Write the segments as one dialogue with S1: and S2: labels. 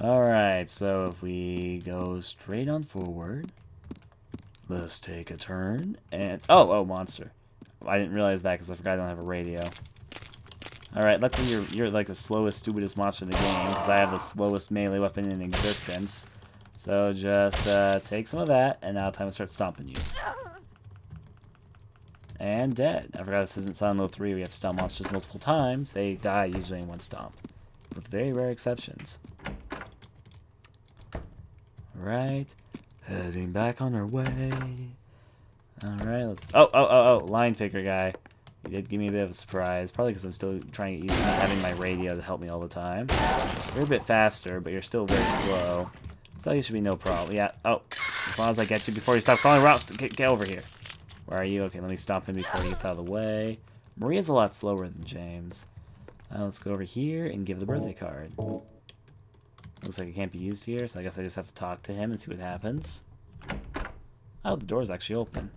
S1: Alright, so if we go straight on forward, let's take a turn, and... Oh, oh, monster. I didn't realize that because I forgot I don't have a radio. Alright, luckily you're, you're like the slowest, stupidest monster in the game, because I have the slowest melee weapon in existence. So just uh, take some of that, and now time to start stomping you. And dead. I forgot this isn't Silent Hill 3, we have to stomp monsters multiple times. They die usually in one stomp, with very rare exceptions. Right, heading back on our way. Alright, let's... Oh, oh, oh, oh, lying figure guy. He did give me a bit of a surprise, probably because I'm still trying to to not having my radio to help me all the time. You're a bit faster, but you're still very slow. So you should be no problem. Yeah, oh, as long as I get you before you stop calling routes, get, get over here. Where are you? Okay, let me stop him before he gets out of the way. Maria's a lot slower than James. Uh, let's go over here and give the birthday card. Looks like it can't be used here, so I guess I just have to talk to him and see what happens. Oh, the door's actually open.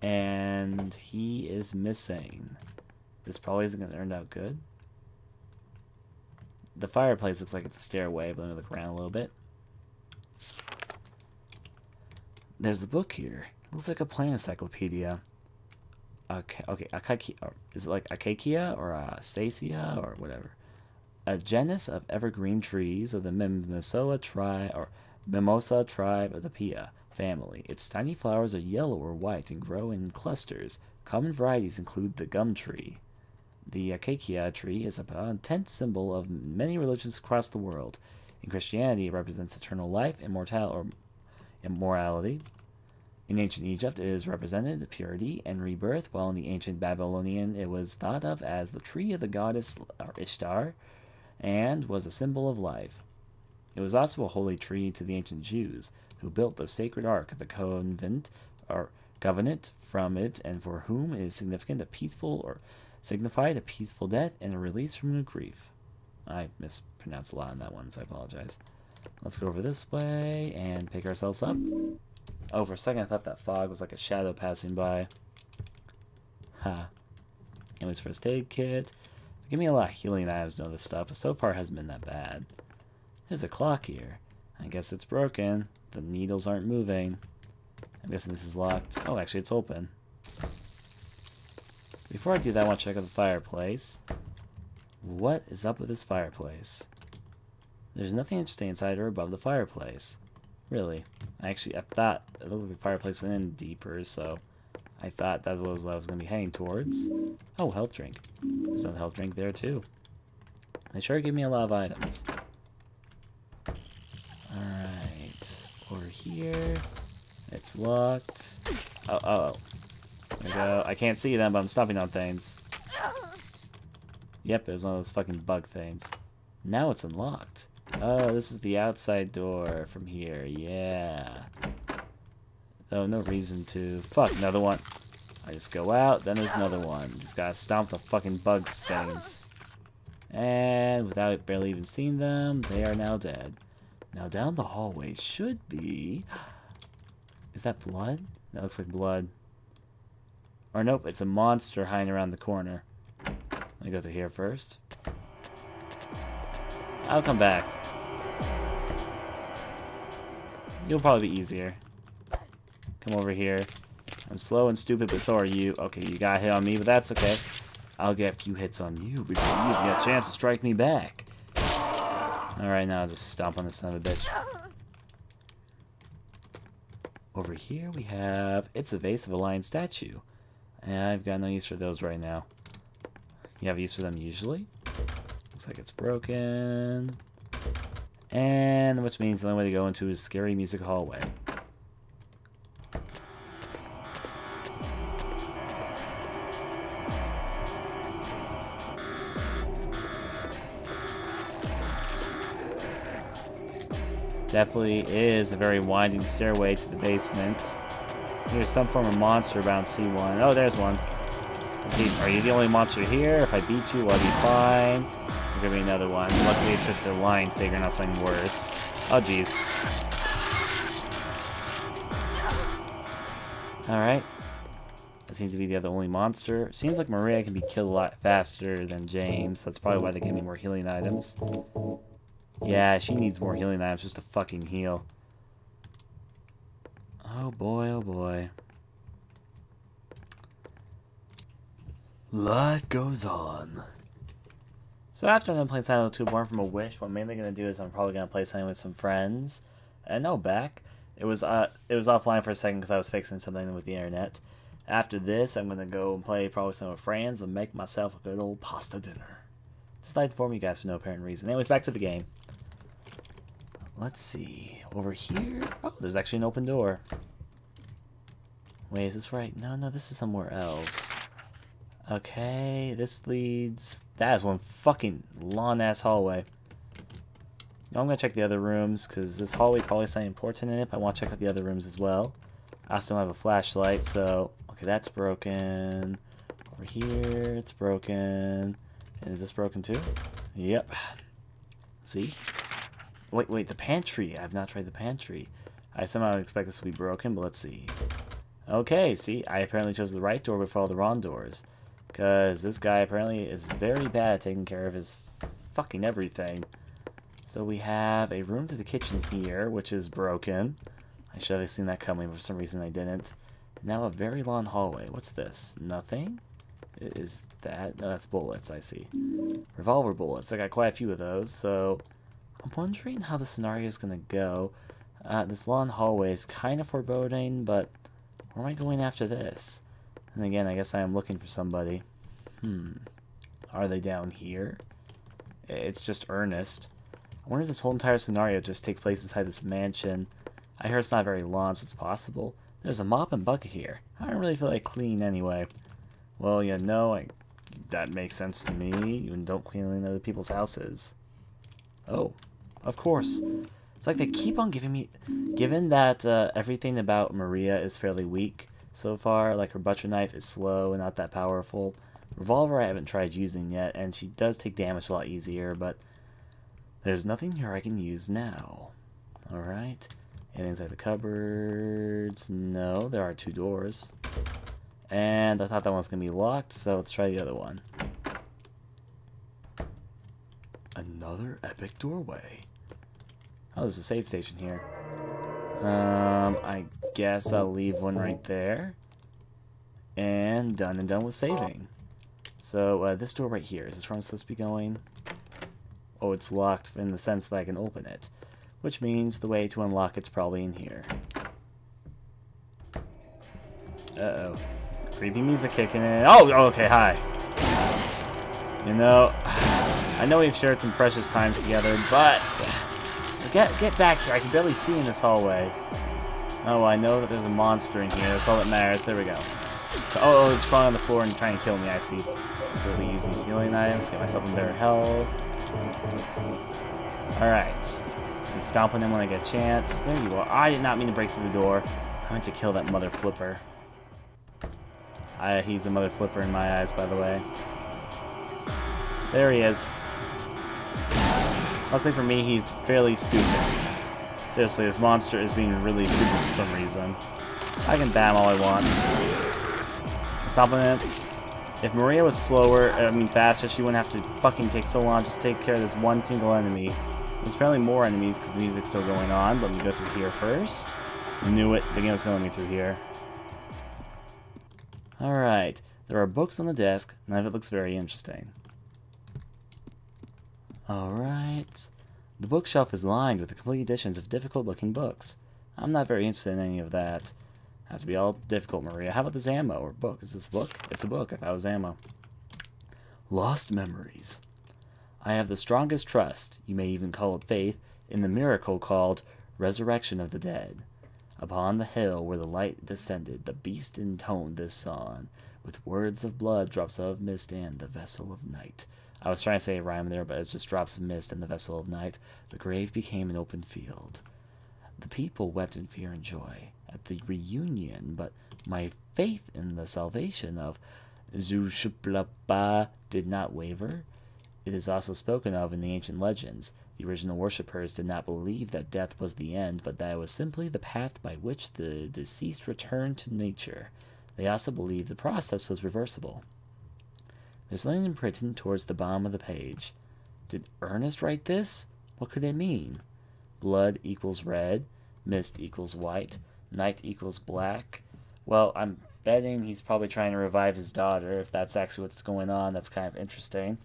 S1: And he is missing. This probably isn't going to turn out good. The fireplace looks like it's a stairway, but let me look around a little bit. There's a book here. It looks like a plant encyclopedia. Okay, okay, Akakia, is it like Akakia or uh, Stacia or whatever? A genus of evergreen trees of the Mimosa tribe or Mimosa tribe of the Pia family. Its tiny flowers are yellow or white and grow in clusters. Common varieties include the gum tree. The acacia tree is a potent symbol of many religions across the world. In Christianity, it represents eternal life, immortal or immorality. In ancient Egypt, it is represented purity and rebirth, while in the ancient Babylonian, it was thought of as the tree of the goddess Ishtar, and was a symbol of life. It was also a holy tree to the ancient Jews, who built the sacred ark of the convent or covenant from it, and for whom it is significant a peaceful or signified a peaceful death and a release from grief. I mispronounced a lot on that one, so I apologize. Let's go over this way and pick ourselves up. Oh, for a second I thought that fog was like a shadow passing by. Ha. Anyways, first aid kit. Give me a lot of healing items and other stuff, but so far hasn't been that bad. There's a clock here. I guess it's broken. The needles aren't moving. I'm guessing this is locked. Oh, actually it's open. Before I do that, I want to check out the fireplace. What is up with this fireplace? There's nothing interesting inside or above the fireplace. Really. I actually, I thought it looked like the fireplace went in deeper, so I thought that was what I was going to be heading towards. Oh, health drink. There's a health drink there, too. They sure give me a lot of items. Alright. Over here. It's locked. Oh, oh. There we go. I can't see them, but I'm stomping on things. Yep, it was one of those fucking bug things. Now it's unlocked. Oh, this is the outside door from here. Yeah. Though no reason to... Fuck, another one. I just go out, then there's another one. Just gotta stomp the fucking bugs things. And without barely even seeing them, they are now dead. Now down the hallway should be... Is that blood? That looks like blood. Or nope, it's a monster hiding around the corner. Let me go through here first. I'll come back. You'll probably be easier. Come over here. I'm slow and stupid, but so are you. Okay, you got hit on me, but that's okay. I'll get a few hits on you before you get a chance to strike me back. Alright, now I'll just stomp on this son of a bitch. Over here we have... It's a vase of a lion statue. And I've got no use for those right now. You have use for them usually? Looks like it's broken. And which means the only way to go into is scary music hallway. Definitely is a very winding stairway to the basement. There's some form of monster bound C1. Oh, there's one. See, are you the only monster here? If I beat you, I'll be fine? There's gonna be another one. Luckily, it's just a lion figure, not something worse. Oh, jeez. Alright. That seems to be the other only monster. Seems like Maria can be killed a lot faster than James. That's probably why they gave me more healing items. Yeah, she needs more healing items just to fucking heal. Oh boy, oh boy. Life goes on. So after I'm done playing Silent Hill 2 Born from a Wish, what I'm mainly gonna do is I'm probably gonna play something with some friends. And no, back. It was uh, it was offline for a second because I was fixing something with the internet. After this, I'm gonna go and play probably some with friends and make myself a good old pasta dinner. Just like to inform you guys for no apparent reason. Anyways, back to the game. Let's see. Over here? Oh, there's actually an open door. Wait, is this right? No, no, this is somewhere else. Okay, this leads... That is one fucking long-ass hallway. I'm gonna check the other rooms, because this hallway probably something important in it, but I want to check out the other rooms as well. I also have a flashlight, so... Okay, that's broken. Over here, it's broken. And is this broken too? Yep. See? Wait, wait, the pantry. I've not tried the pantry. I somehow expect this to be broken, but let's see. Okay, see, I apparently chose the right door before all the wrong doors. Because this guy apparently is very bad at taking care of his fucking everything. So we have a room to the kitchen here, which is broken. I should have seen that coming, but for some reason I didn't. Now a very long hallway. What's this? Nothing? Is that? No, that's bullets, I see. Revolver bullets. I got quite a few of those, so... I'm wondering how the scenario is going to go. Uh, this long hallway is kind of foreboding, but where am I going after this? And again, I guess I am looking for somebody. Hmm. Are they down here? It's just Ernest. I wonder if this whole entire scenario just takes place inside this mansion. I hear it's not very long, so it's possible. There's a mop and bucket here. I don't really feel like clean anyway. Well, you know, I, that makes sense to me. You don't clean other people's houses. Oh, of course. It's like they keep on giving me... Given that uh, everything about Maria is fairly weak so far, like her butcher knife is slow and not that powerful. Revolver I haven't tried using yet, and she does take damage a lot easier, but there's nothing here I can use now. Alright. And inside the cupboards? No, there are two doors. And I thought that one was going to be locked, so let's try the other one. Another epic doorway. Oh, there's a save station here. Um, I guess I'll leave one right there. And done and done with saving. So, uh, this door right here, is this where I'm supposed to be going? Oh, it's locked in the sense that I can open it. Which means the way to unlock it's probably in here. Uh-oh. Creepy music kicking in. Oh, okay, hi. You know, I know we've shared some precious times together, but get get back here. I can barely see in this hallway. Oh, I know that there's a monster in here. That's all that matters. There we go. So, oh, oh it's crawling on the floor and trying to kill me. I see. Really use these healing items, get myself in better health. All right. And stomp on them when I get a chance. There you are. I did not mean to break through the door. I meant to kill that mother flipper. I, he's a mother flipper in my eyes, by the way. There he is. Luckily for me, he's fairly stupid. Seriously, this monster is being really stupid for some reason. I can bam all I want. Stopping it. If Maria was slower, I mean faster, she wouldn't have to fucking take so long just take care of this one single enemy. There's apparently more enemies because the music's still going on. Let me go through here first. Knew it. The game was going to let me through here. Alright, there are books on the desk, none of it looks very interesting. Alright, the bookshelf is lined with the complete editions of difficult looking books. I'm not very interested in any of that. Have to be all difficult, Maria. How about this ammo or book? Is this a book? It's a book. I thought it was ammo. Lost Memories. I have the strongest trust, you may even call it faith, in the miracle called Resurrection of the Dead. Upon the hill where the light descended, the beast intoned this song, with words of blood, drops of mist, and the vessel of night. I was trying to say a rhyme there, but it's just drops of mist in the vessel of night. The grave became an open field. The people wept in fear and joy at the reunion, but my faith in the salvation of Zushuplapa did not waver. It is also spoken of in the ancient legends. The original worshippers did not believe that death was the end, but that it was simply the path by which the deceased returned to nature. They also believed the process was reversible. There's something written towards the bottom of the page. Did Ernest write this? What could it mean? Blood equals red, mist equals white, night equals black. Well, I'm betting he's probably trying to revive his daughter. If that's actually what's going on, that's kind of interesting.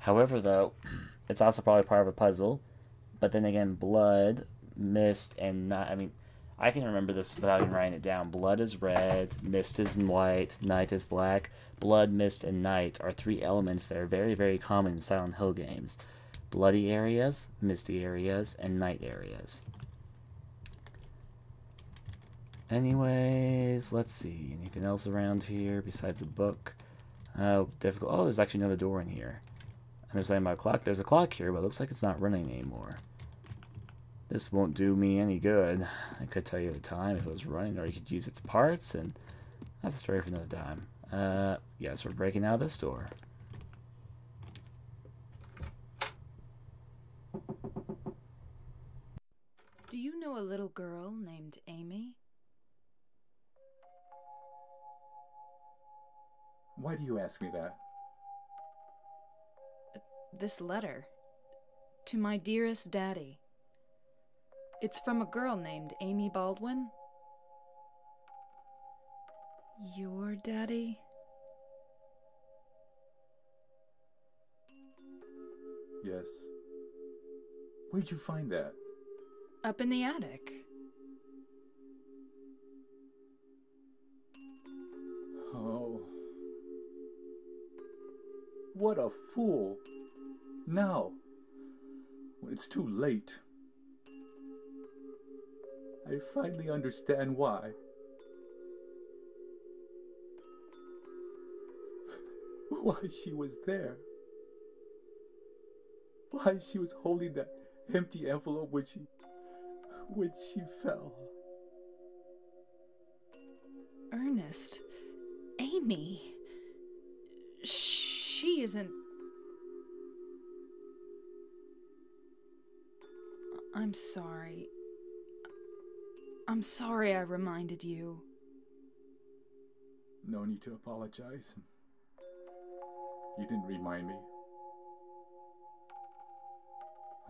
S1: However, though, it's also probably part of a puzzle. But then again, blood, mist, and not. I mean, I can remember this without even writing it down. Blood is red, mist is white, night is black. Blood, mist, and night are three elements that are very, very common in Silent Hill games bloody areas, misty areas, and night areas. Anyways, let's see. Anything else around here besides a book? Uh, difficult. Oh, there's actually another door in here. I'm just saying about a clock. There's a clock here, but it looks like it's not running anymore. This won't do me any good. I could tell you the time if it was running, or you could use its parts, and that's a story for another time. Uh, yes, we're breaking out of this door.
S2: Do you know a little girl named Amy?
S3: Why do you ask me that?
S2: This letter. To my dearest daddy. It's from a girl named Amy Baldwin. Your daddy?
S3: Yes. Where'd you find that?
S2: Up in the attic.
S3: Oh. What a fool. Now, when it's too late, I finally understand why. Why she was there. Why she was holding that empty envelope when she when she fell.
S2: Ernest. Amy. She isn't. I'm sorry. I'm sorry I reminded you.
S3: No need to apologize. You didn't remind me.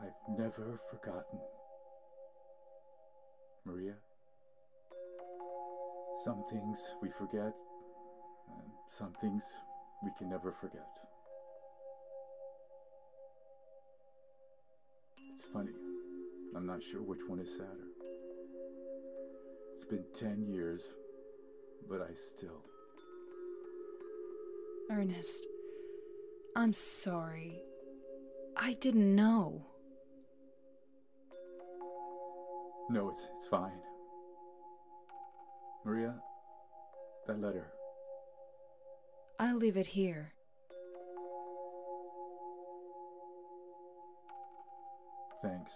S3: I've never forgotten. Maria, some things we forget, and some things we can never forget. It's funny, I'm not sure which one is sadder. It's been ten years, but I still.
S2: Ernest, I'm sorry. I didn't know.
S3: No, it's it's fine. Maria, that letter.
S2: I'll leave it here.
S3: Thanks.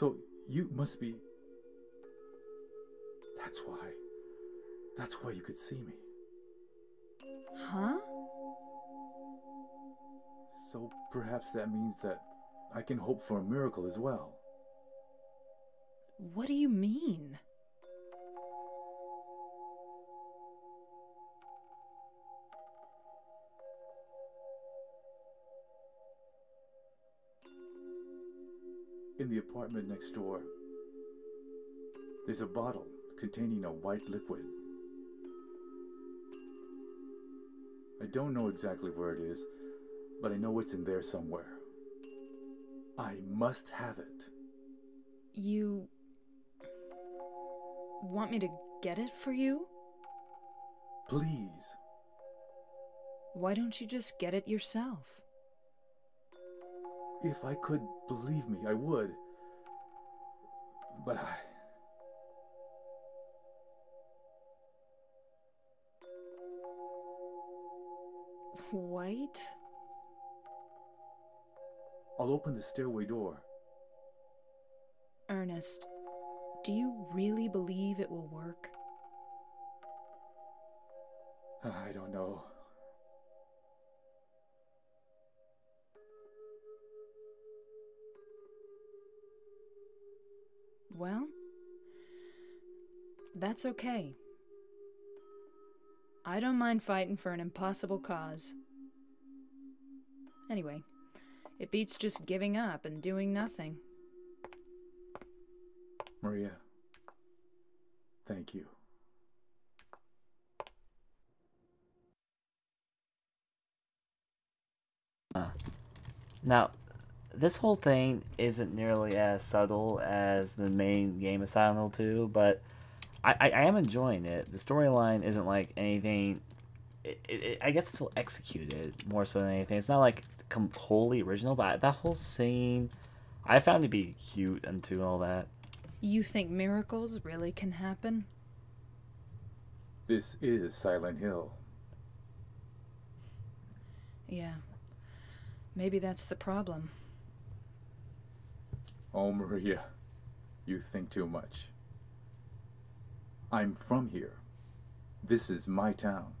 S3: So you must be. That's why. That's why you could see me.
S2: Huh?
S3: So perhaps that means that I can hope for a miracle as well.
S2: What do you mean?
S3: In the apartment next door, there's a bottle containing a white liquid. I don't know exactly where it is, but I know it's in there somewhere. I must have it.
S2: You. want me to get it for you?
S3: Please.
S2: Why don't you just get it yourself?
S3: If I could believe me, I would. But I.
S2: White?
S3: I'll open the stairway door.
S2: Ernest, do you really believe it will work?
S3: I don't know.
S2: Well, that's okay. I don't mind fighting for an impossible cause. Anyway, it beats just giving up and doing nothing.
S3: Maria, thank you.
S1: Now, this whole thing isn't nearly as subtle as the main game of Silent Hill 2, but I, I, I am enjoying it. The storyline isn't like anything. It, it, I guess it's well executed more so than anything. It's not like com- wholly original, but that whole scene I found to be cute and to all that.
S2: You think miracles really can happen?
S3: This is Silent Hill.
S2: Yeah. Maybe that's the problem.
S3: Oh, Maria, you think too much. I'm from here. This is my town.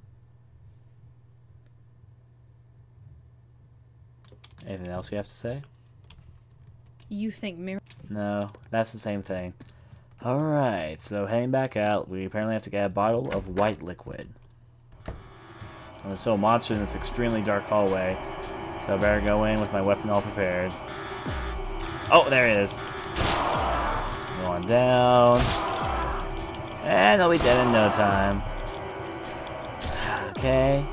S1: Anything else you have to say?
S2: You think mir-
S1: No, that's the same thing. Alright, so heading back out, we apparently have to get a bottle of white liquid. And there's still a monster in this extremely dark hallway, so I better go in with my weapon all prepared. Oh, there it is. Go on down. And I'll be dead in no time. Okay.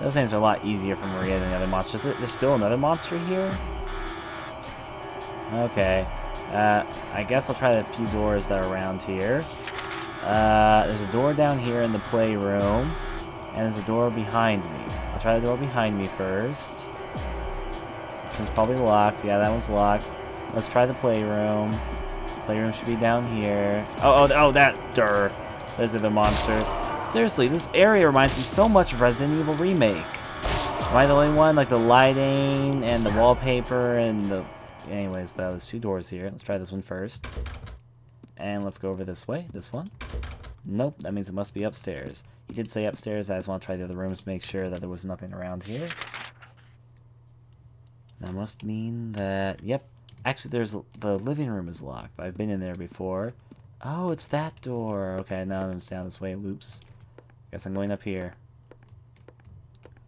S1: Those things are a lot easier for Maria than the other monsters. There- There's still another monster here? Okay. Uh, I guess I'll try the few doors that are around here. Uh, there's a door down here in the playroom. And there's a door behind me. I'll try the door behind me first. This one's probably locked. Yeah, that one's locked. Let's try the playroom. Playroom should be down here. Oh, oh, oh, that. Durr. There's the monster. Seriously, this area reminds me so much of Resident Evil Remake. Am I the only one? Like the lighting and the wallpaper and the... Anyways, though, there's two doors here. Let's try this one first. And let's go over this way. This one. Nope, that means it must be upstairs. He did say upstairs. I just want to try the other rooms to make sure that there was nothing around here. That must mean that... Yep. Actually, there's the living room is locked. I've been in there before. Oh, it's that door. Okay, now it's down this way. Loops. Guess I'm going up here.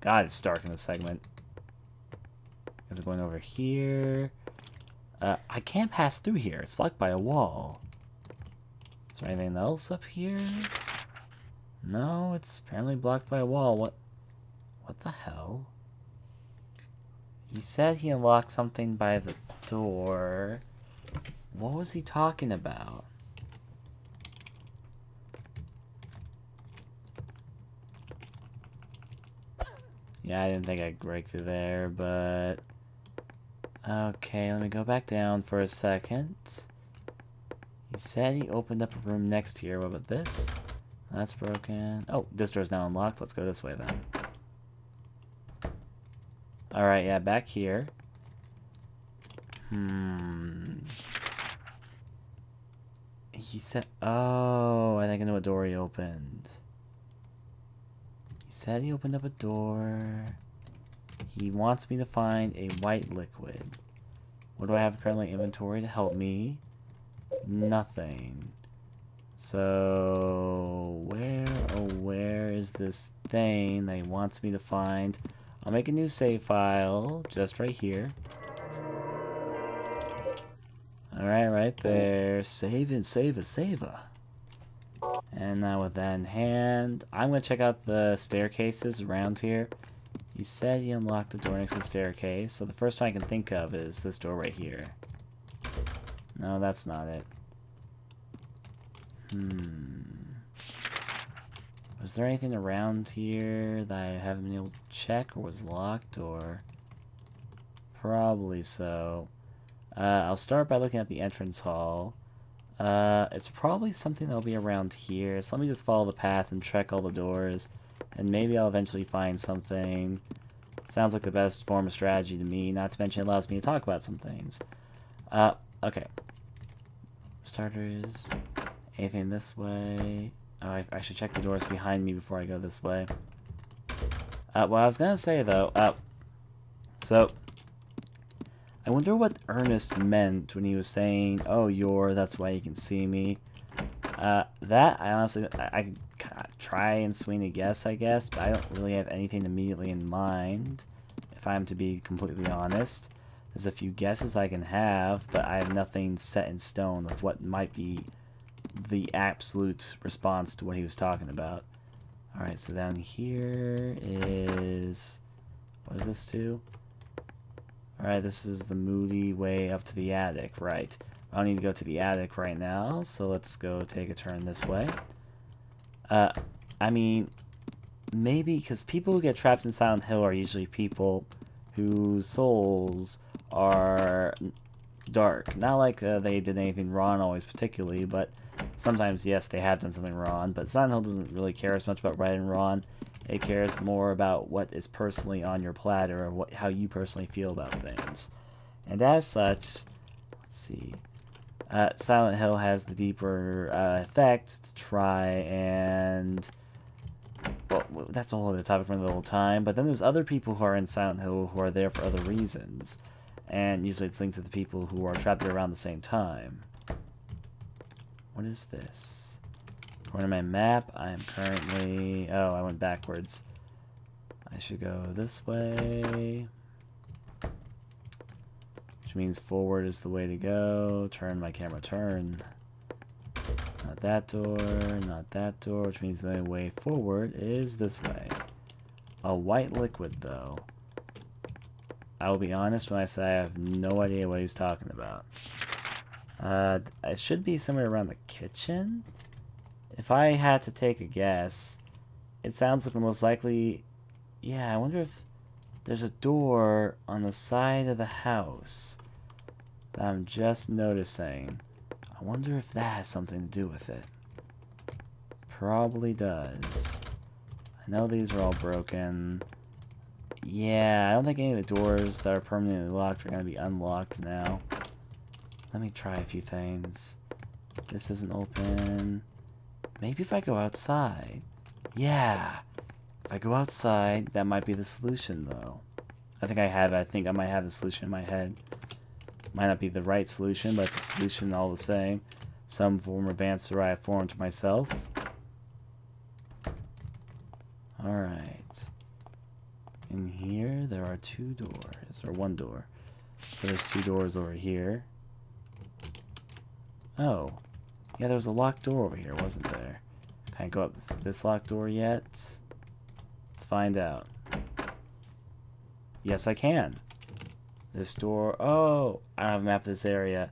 S1: God, it's dark in this segment. Guess I'm going over here. Uh, I can't pass through here. It's blocked by a wall. Is there anything else up here? No, it's apparently blocked by a wall. What? What the hell? He said he unlocked something by the door. What was he talking about? Yeah, I didn't think I'd break through there, but... Okay, let me go back down for a second. He said he opened up a room next here. What about this? That's broken. Oh, this door's now unlocked. Let's go this way then. Alright, yeah, back here. Hmm. He said, oh, I think I know what door he opened. He said he opened up a door. He wants me to find a white liquid. What do I have currently in inventory to help me? Nothing. So, where, oh, where is this thing that he wants me to find? I'll make a new save file, just right here. Alright, right there. Save and save a saver. And now with that in hand, I'm going to check out the staircases around here. He said he unlocked the door next to the staircase, so the first one I can think of is this door right here. No, that's not it. Hmm. Was there anything around here that I haven't been able to check or was locked or... Probably so. Uh, I'll start by looking at the entrance hall. Uh, it's probably something that'll be around here, so let me just follow the path and check all the doors, and maybe I'll eventually find something. Sounds like the best form of strategy to me, not to mention it allows me to talk about some things. Uh, okay. Starters, anything this way? Oh, I, I should check the doors behind me before I go this way. Uh, what I was gonna say though, uh, so, I wonder what Ernest meant when he was saying, "Oh, you're that's why you can see me." Uh, that I honestly I, I try and swing a guess, I guess, but I don't really have anything immediately in mind. If I'm to be completely honest, there's a few guesses I can have, but I have nothing set in stone of what might be the absolute response to what he was talking about. All right, so down here is what is this to? All right, this is the moody way up to the attic, right? I don't need to go to the attic right now, so let's go take a turn this way. Uh, I mean, maybe because people who get trapped in Silent Hill are usually people whose souls are dark. Not like uh, they did anything wrong always particularly, but sometimes, yes, they have done something wrong. But Silent Hill doesn't really care as much about right and wrong. It cares more about what is personally on your platter or what, how you personally feel about things. And as such, let's see. Uh, Silent Hill has the deeper uh, effect to try and well, that's a whole other topic for the whole time. But then there's other people who are in Silent Hill who are there for other reasons, and usually it's linked to the people who are trapped there around the same time. What is this? According to my map, I am currently... Oh, I went backwards. I should go this way which means forward is the way to go. Turn my camera, turn. Not that door, not that door, which means the only way forward is this way. A white liquid, though. I will be honest when I say I have no idea what he's talking about. Uh, it should be somewhere around the kitchen. If I had to take a guess, it sounds like the most likely... Yeah, I wonder if there's a door on the side of the house that I'm just noticing. I wonder if that has something to do with it. Probably does. I know these are all broken. Yeah, I don't think any of the doors that are permanently locked are going to be unlocked now. Let me try a few things. This isn't open. Maybe if I go outside. Yeah. If I go outside, that might be the solution, though. I think I have I think I might have the solution in my head. Might not be the right solution, but it's a solution all the same. Some form of answer I have formed myself. Alright. In here, there are two doors, or one door. There's two doors over here. Oh. Yeah, there was a locked door over here, wasn't there? Can I go up this locked door yet? Let's find out. Yes, I can. This door. Oh, I don't have a map of this area.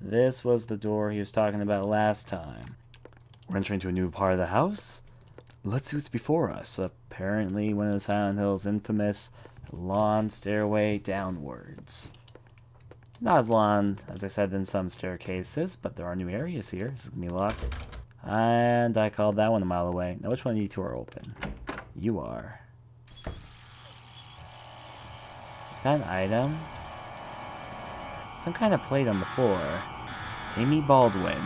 S1: This was the door he was talking about last time. We're entering to a new part of the house. Let's see what's before us. Apparently, one of the Silent Hill's infamous lawn stairway downwards. Not as long, as I said, than some staircases, but there are new areas here. This is going to be locked. And I called that one a mile away. Now, which one of you two are open? You are. Is that an item? Some kind of plate on the floor. Amy Baldwin.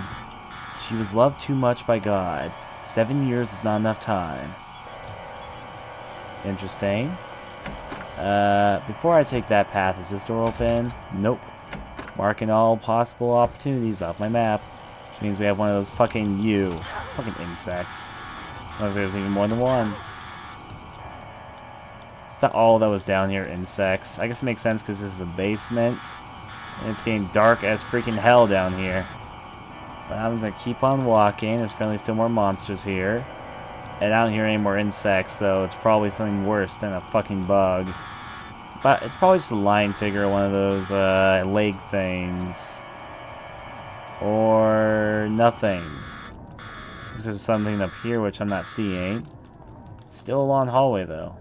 S1: She was loved too much by God. Seven years is not enough time. Interesting. Uh, before I take that path, is this door open? Nope. Marking all possible opportunities off my map. Which means we have one of those fucking you. Fucking insects. I if there's even more than one that all that was down here insects. I guess it makes sense because this is a basement. And it's getting dark as freaking hell down here. But I'm just gonna keep on walking. There's apparently still more monsters here. And I don't hear any more insects, so it's probably something worse than a fucking bug. But it's probably just a lying figure, one of those uh, leg things. Or nothing. Because there's something up here which I'm not seeing. Still a long hallway though.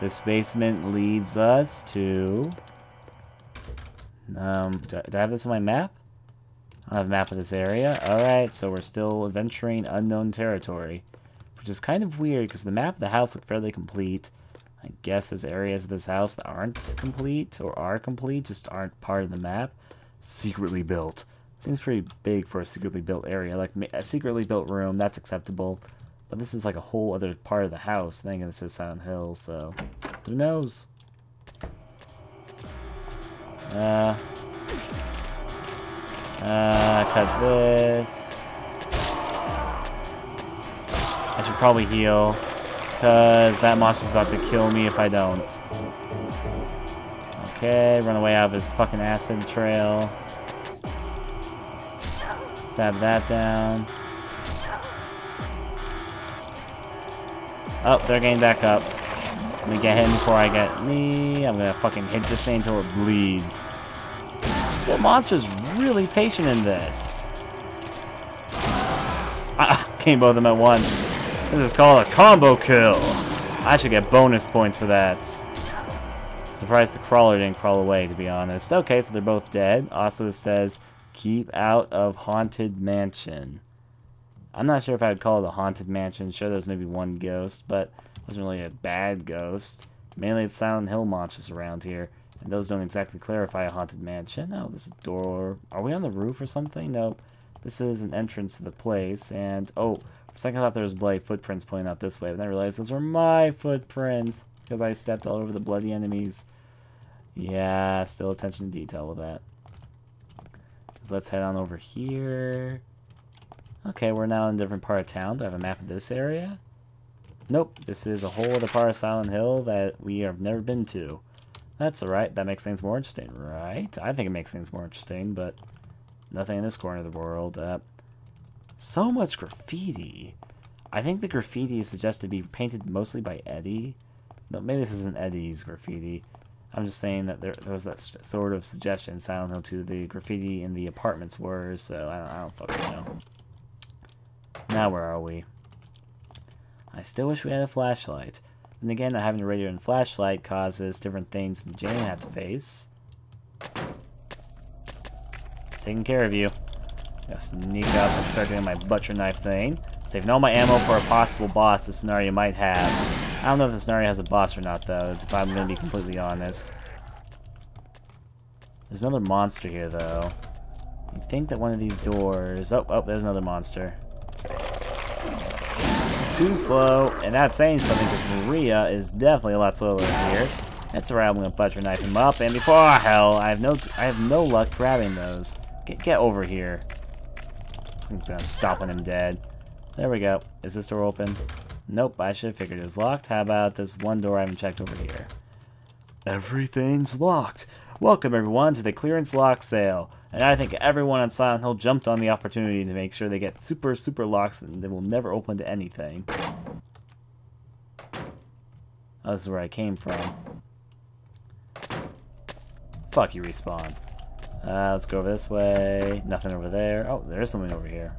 S1: This basement leads us to... Um, do I, have this on my map? I have a map of this area. Alright, so we're still adventuring unknown territory. Which is kind of weird, because the map of the house looked fairly complete. I guess there's areas of this house that aren't complete, or are complete, just aren't part of the map. Secretly built. Seems pretty big for a secretly built area. Like, a secretly built room, that's acceptable. But this is like a whole other part of the house thing, and this is Silent Hill, so who knows? Uh. Uh, cut this. I should probably heal. Because that monster's about to kill me if I don't. Okay, run away out of his fucking acid trail. Stab that down. Oh, they're getting back up. Let me get him before I get me. I'm gonna fucking hit this thing until it bleeds. The monster's really patient in this. Ah, came both of them at once. This is called a combo kill. I should get bonus points for that. Surprised the crawler didn't crawl away, to be honest. Okay, so they're both dead. Also, it says, keep out of haunted mansion. I'm not sure if I would call it a haunted mansion. Sure, there's maybe one ghost, but it wasn't really a bad ghost. Mainly it's Silent Hill monsters around here. And those don't exactly clarify a haunted mansion. Oh, this is door. Are we on the roof or something? No. This is an entrance to the place. And, oh, for a second I thought there was bloody footprints pointing out this way. But then I realized those were my footprints. Because I stepped all over the bloody enemies. Yeah, still attention to detail with that. So let's head on over here. Okay, we're now in a different part of town. Do I have a map of this area? Nope, this is a whole other part of Silent Hill that we have never been to. That's alright, that makes things more interesting, right? I think it makes things more interesting, but nothing in this corner of the world. Uh, so much graffiti. I think the graffiti is suggested to be painted mostly by Eddie. No, maybe this isn't Eddie's graffiti. I'm just saying that there, there was that sort of suggestion Silent Hill 2. The graffiti in the apartments were, so I don't, I don't fucking know. Now where are we? I still wish we had a flashlight. And again, not having a radio and flashlight causes different things that James had to face. Taking care of you. Gotta sneak up and start doing my butcher knife thing. Saving all my ammo for a possible boss the scenario might have. I don't know if the scenario has a boss or not, though, if I'm gonna be completely honest. There's another monster here, though. You'd think that one of these doors... Oh, oh, there's another monster. It's too slow, and that's saying something because Maria is definitely a lot slower here. That's alright, I'm gonna butcher knife him up, and before hell, I have no I have no luck grabbing those. Get get over here. I'm just gonna stop when I'm dead. There we go. Is this door open? Nope, I should have figured it was locked. How about this one door I haven't checked over here? Everything's locked. Welcome everyone to the clearance lock sale. And I think everyone on Silent Hill jumped on the opportunity to make sure they get super, super locks that they will never open to anything. Oh, this is where I came from. Fuck you, respawned. Uh, let's go over this way. Nothing over there. Oh, there's something over here.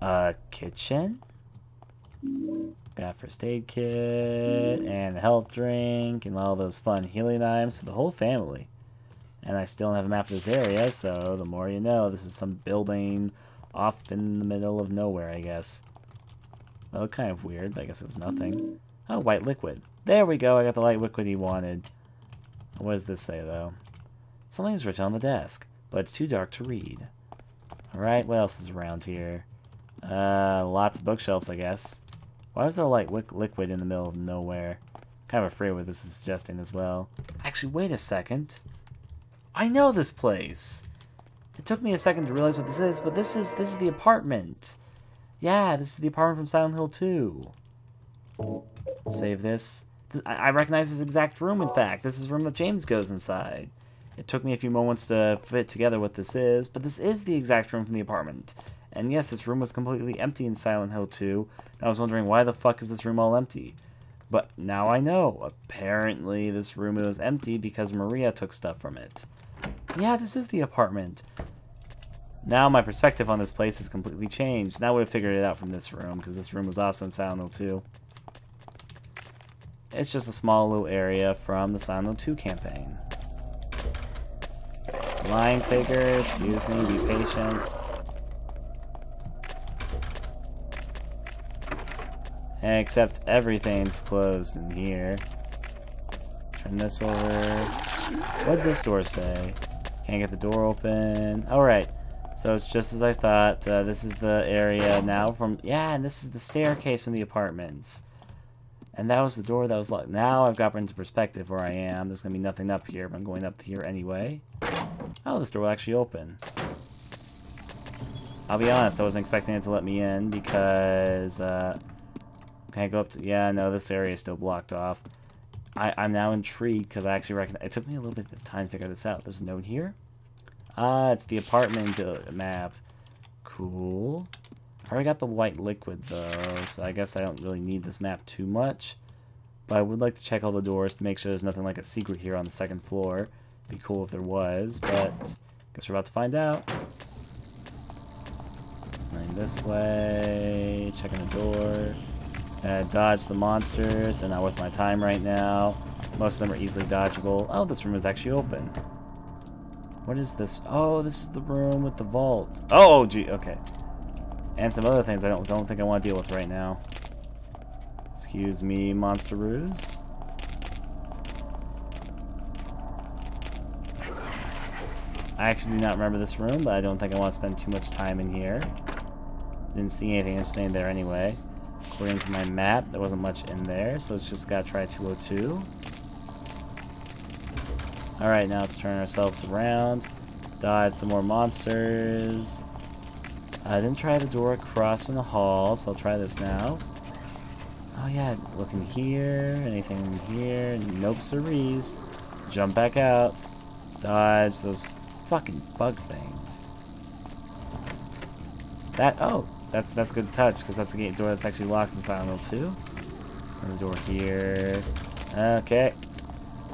S1: Uh, kitchen? Got a first aid kit, and a health drink, and all those fun healing items for the whole family. And I still don't have a map of this area, so the more you know. This is some building off in the middle of nowhere, I guess. That looked kind of weird, but I guess it was nothing. Oh, white liquid. There we go, I got the light liquid he wanted. What does this say, though? Something's written on the desk, but it's too dark to read. Alright, what else is around here? Uh, lots of bookshelves, I guess. Why is there a light liquid in the middle of nowhere? Kind of afraid what this is suggesting as well. Actually, wait a second. I know this place. It took me a second to realize what this is, but this is this is the apartment. Yeah, this is the apartment from Silent Hill 2. Save this. I recognize this exact room, in fact. This is the room that James goes inside. It took me a few moments to fit together what this is, but this is the exact room from the apartment. And yes, this room was completely empty in Silent Hill 2, and I was wondering why the fuck is this room all empty? But now I know. Apparently this room was empty because Maria took stuff from it. Yeah, this is the apartment. Now my perspective on this place has completely changed. Now I would have figured it out from this room, because this room was also in Silent Hill 2. It's just a small little area from the Silent Hill 2 campaign. Lying figure, excuse me, be patient. Except everything's closed in here. Turn this over. What did this door say? Can't get the door open. Alright. So it's just as I thought. Uh, this is the area now from... Yeah, and this is the staircase from the apartments. And that was the door that was locked. Now I've got into perspective where I am. There's going to be nothing up here, but I'm going up here anyway. Oh, this door will actually open. I'll be honest, I wasn't expecting it to let me in because, uh, can I go up to, yeah, no, this area is still blocked off. I, I'm now intrigued because I actually recognize, it took me a little bit of time to figure this out. There's a note here. Ah, it's the apartment map. Cool. I already got the white liquid though, so I guess I don't really need this map too much. But I would like to check all the doors to make sure there's nothing like a secret here on the second floor. Be cool if there was, but guess we're about to find out. Running this way, checking the door. Uh, dodge the monsters, they're not worth my time right now. Most of them are easily dodgeable. Oh, this room is actually open. What is this? Oh, this is the room with the vault. Oh, gee, okay. And some other things I don't don't think I want to deal with right now. Excuse me, Monsteroos. I actually do not remember this room, but I don't think I want to spend too much time in here. Didn't see anything interesting there anyway. According to my map, there wasn't much in there, so let's just gotta try 202. Alright, now let's turn ourselves around. Dodge some more monsters. I didn't try the door across from the hall, so I'll try this now. Oh yeah, looking here, anything in here, nope sirrees. Jump back out. Dodge those fucking bug things. That, oh, that's that's good touch, because that's the gate door that's actually locked in Silent Hill 2. And the door here. Okay.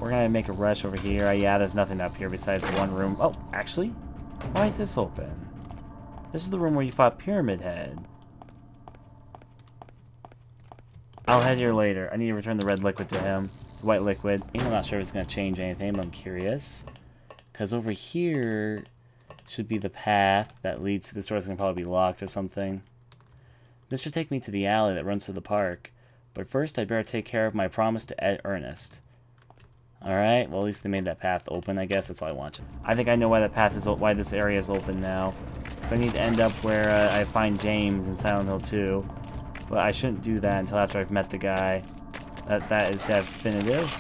S1: We're gonna make a rush over here. Uh, yeah, there's nothing up here besides one room. Oh, actually? Why is this open? This is the room where you fought Pyramid Head. I'll head here later. I need to return the red liquid to him. White liquid. I'm not sure if it's going to change anything, but I'm curious. Because over here should be the path that leads to this door. It's going to probably be locked or something. This should take me to the alley that runs to the park. But first, I'd better take care of my promise to Ed Ernest. Alright, well at least they made that path open, I guess. That's all I want. I think I know why that path is, why this area is open now. I need to end up where uh, I find James in Silent Hill 2. But I shouldn't do that until after I've met the guy. That That is definitive.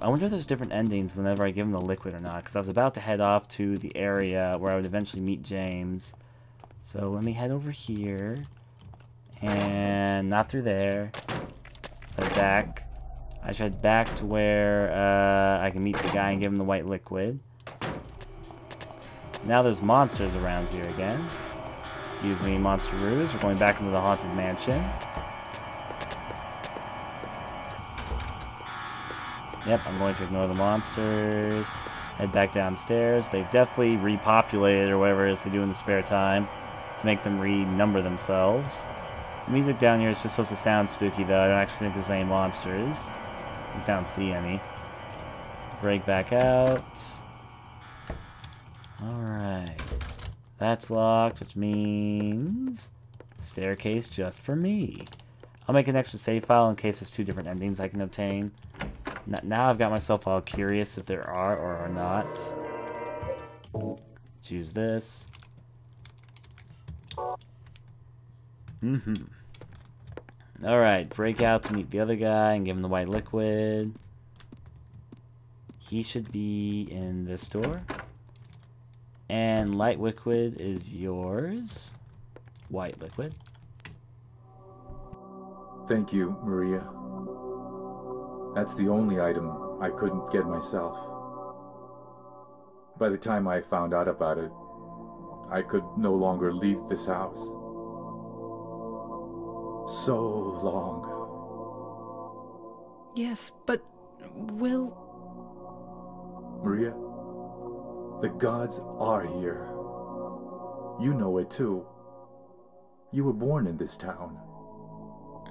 S1: I wonder if there's different endings whenever I give him the liquid or not. Because I was about to head off to the area where I would eventually meet James. So let me head over here. And not through there. Head back. I should head back to where uh, I can meet the guy and give him the white liquid. Now there's monsters around here again. Excuse me, Monsteroos. We're going back into the Haunted Mansion. Yep, I'm going to ignore the monsters. Head back downstairs. They've definitely repopulated or whatever it is they do in the spare time to make them renumber themselves. The music down here is just supposed to sound spooky, though. I don't actually think there's any monsters. I don't see any. Break back out. Alright. That's locked, which means... Staircase just for me. I'll make an extra save file in case there's two different endings I can obtain. Now I've got myself all curious if there are or are not. Choose this. Mm-hmm. Alright, break out to meet the other guy and give him the white liquid. He should be in this door. And light liquid is yours. White liquid.
S3: Thank you, Maria. That's the only item I couldn't get myself. By the time I found out about it, I could no longer leave this house. So long.
S2: Yes, but will.
S3: Maria, the gods are here. You know it too. You were born in this town.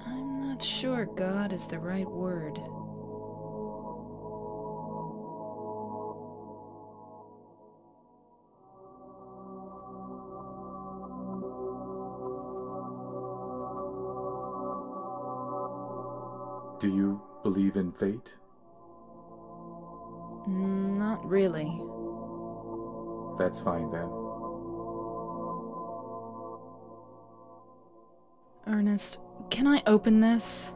S2: I'm not sure God is the right word.
S3: Do you believe in fate?
S2: Mm, not really.
S3: That's fine then.
S2: Ernest, Can I open this?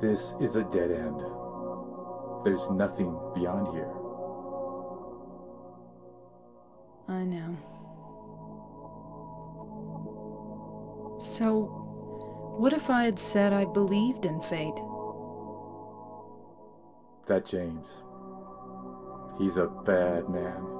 S3: This is a dead end. There's nothing beyond here.
S2: I know. So, what if I had said I believed in fate?
S3: That James. He's a bad man.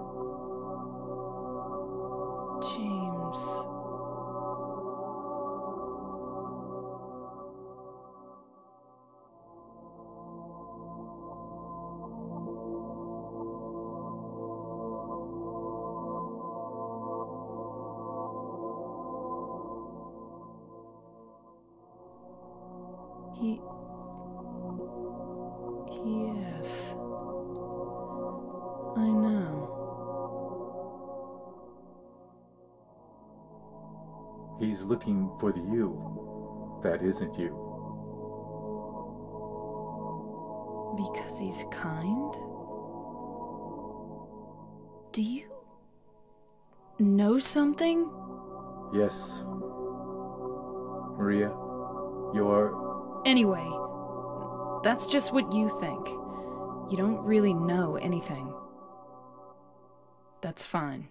S3: Isn't you.
S2: Because he's kind? Do you know something?
S3: Yes. Maria, you're.
S2: Anyway, that's just what you think. You don't really know anything. That's fine.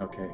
S3: Okay.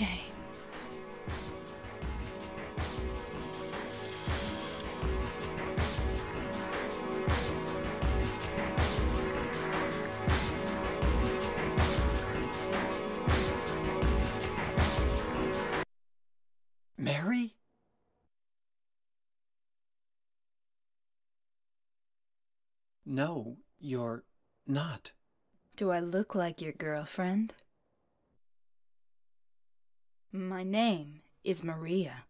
S2: James.
S4: Mary? No, you're not.
S2: Do I look like your girlfriend? My name is Maria.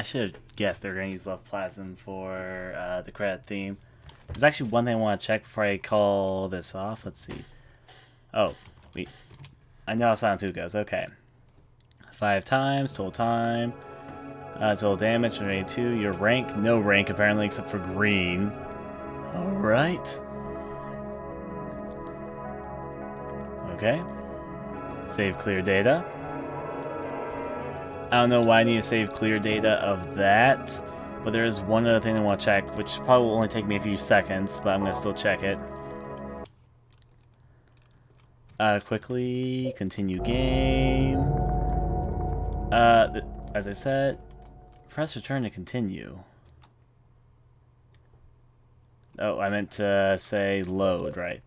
S1: I should have guessed they're going to use Love Psalm for uh, the credit theme. There's actually one thing I want to check before I call this off. Let's see. Oh, wait. I know how Silent 2 goes. Okay. Five times, total time. Uh, total damage, 182. Your rank, no rank apparently except for green. Alright. Okay. Save clear data. I don't know why I need to save clear data of that, but there is one other thing I want to check, which probably will only take me a few seconds, but I'm going to still check it. Uh, quickly, continue game. Uh, as I said, press return to continue. Oh, I meant to say load, right?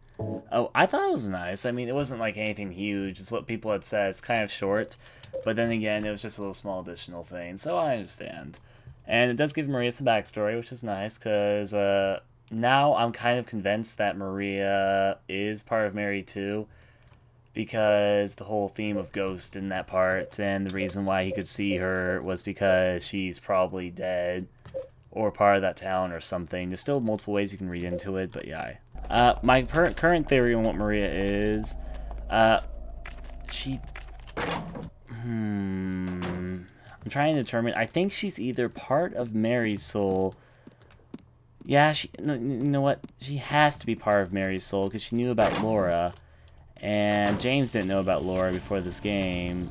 S1: Oh, I thought it was nice. I mean, it wasn't like anything huge. It's what people had said. It's kind of short. But then again, it was just a little small additional thing. So I understand. And it does give Maria some backstory, which is nice. Because uh, now I'm kind of convinced that Maria is part of Mary too. Because the whole theme of Ghost in that part. And the reason why he could see her was because she's probably dead. Or part of that town or something. There's still multiple ways you can read into it. But yeah, uh, my current theory on what Maria is, uh, she, hmm, I'm trying to determine, I think she's either part of Mary's soul, yeah, she, you know what, she has to be part of Mary's soul, because she knew about Laura, and James didn't know about Laura before this game,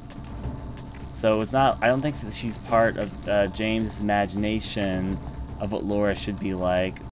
S1: so it's not, I don't think she's part of uh, James' imagination of what Laura should be like,